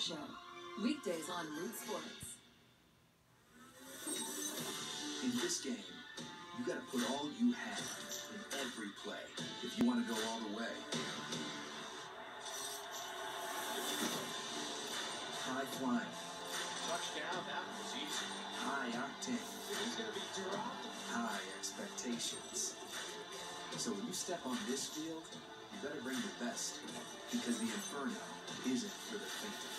Show. Weekdays on Root Sports. In this game, you gotta put all you have in every play if you want to go all the way. High flying, Touchdown, that was easy. high octane, He's going to be dropped. high expectations. So when you step on this field, you better bring your best because the inferno isn't for the faint of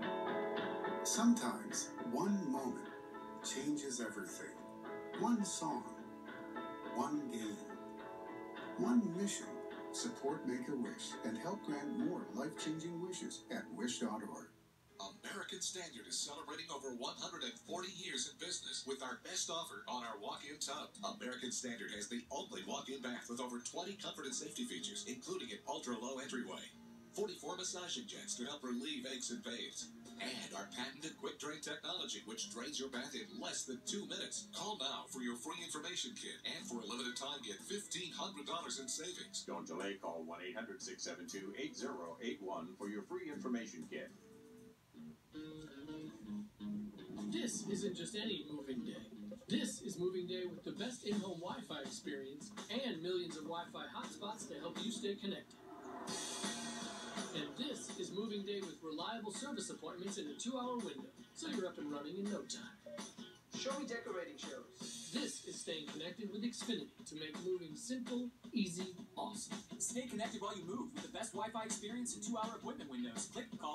heart. Sometimes one moment changes everything. One song, one game, one mission. Support Make a Wish and help grant more life changing wishes at wish.org. American Standard is celebrating over 140 years in with our best offer on our walk-in tub. American Standard has the only walk-in bath with over 20 comfort and safety features, including an ultra-low entryway, 44 massaging jets to help relieve aches and pains, and our patented quick drain technology, which drains your bath in less than two minutes. Call now for your free information kit, and for a limited time, get $1,500 in savings. Don't delay. Call 1 800 672 8081 for your free information kit. This isn't just any moving day. This is moving day with the best in-home Wi-Fi experience and millions of Wi-Fi hotspots to help you stay connected. And this is moving day with reliable service appointments in a two-hour window, so you're up and running in no time. Show me decorating shows. This is staying connected with Xfinity to make moving simple, easy, awesome. Stay connected while you move with the best Wi-Fi experience and two-hour appointment windows. Click, call,